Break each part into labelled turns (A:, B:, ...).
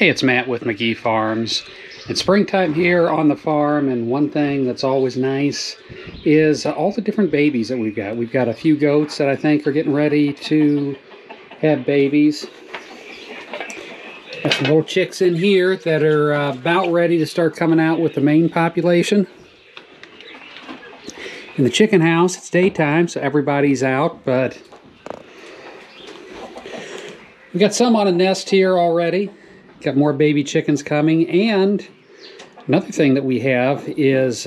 A: Hey, it's Matt with Magee Farms. It's springtime here on the farm, and one thing that's always nice is all the different babies that we've got. We've got a few goats that I think are getting ready to have babies. Got some little chicks in here that are uh, about ready to start coming out with the main population. In the chicken house, it's daytime, so everybody's out, but we got some on a nest here already. Got more baby chickens coming, and another thing that we have is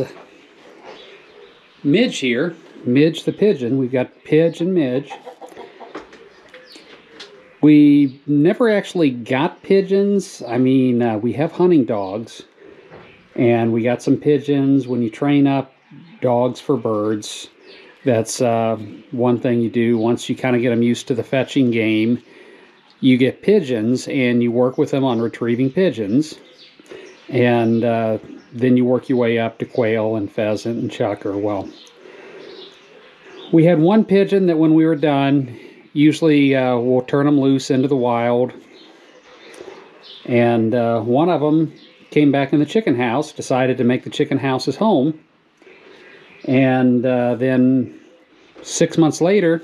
A: Midge here, Midge the pigeon. We've got Pidge and Midge. We never actually got pigeons. I mean, uh, we have hunting dogs, and we got some pigeons. When you train up dogs for birds, that's uh, one thing you do once you kind of get them used to the fetching game. You get pigeons, and you work with them on retrieving pigeons, and uh, then you work your way up to quail and pheasant and chukar. Well, we had one pigeon that when we were done, usually uh, we'll turn them loose into the wild. And uh, one of them came back in the chicken house, decided to make the chicken house his home. And uh, then six months later,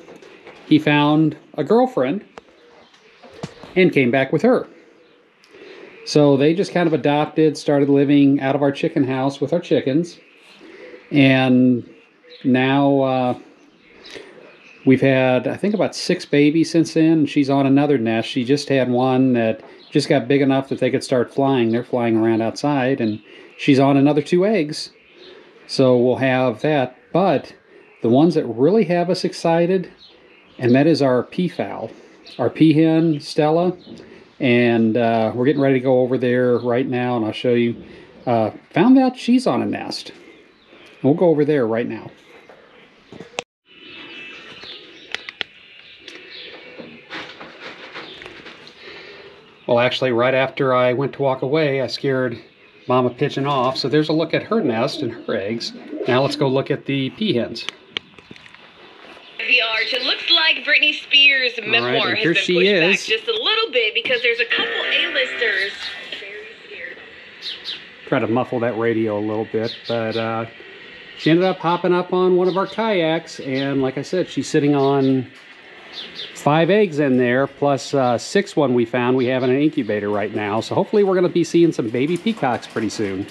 A: he found a girlfriend and came back with her. So they just kind of adopted, started living out of our chicken house with our chickens. And now uh, We've had, I think, about six babies since then. She's on another nest. She just had one that just got big enough that they could start flying. They're flying around outside, and she's on another two eggs. So we'll have that. But the ones that really have us excited, and that is our peafowl, our peahen Stella. And uh, we're getting ready to go over there right now, and I'll show you. Uh, found out she's on a nest. We'll go over there right now. Well, actually, right after I went to walk away, I scared Mama Pigeon off. So there's a look at her nest and her eggs. Now let's go look at the peahens.
B: The arch. It looks like Britney Spears' memoir
A: right,
B: has been
A: she
B: pushed
A: is.
B: back just a little bit because there's a couple A-listers. Very.
A: Try to muffle that radio a little bit, but uh, she ended up hopping up on one of our kayaks, and like I said, she's sitting on five eggs in there, plus uh, six one we found we have in an incubator right now. So hopefully we're going to be seeing some baby peacocks pretty soon.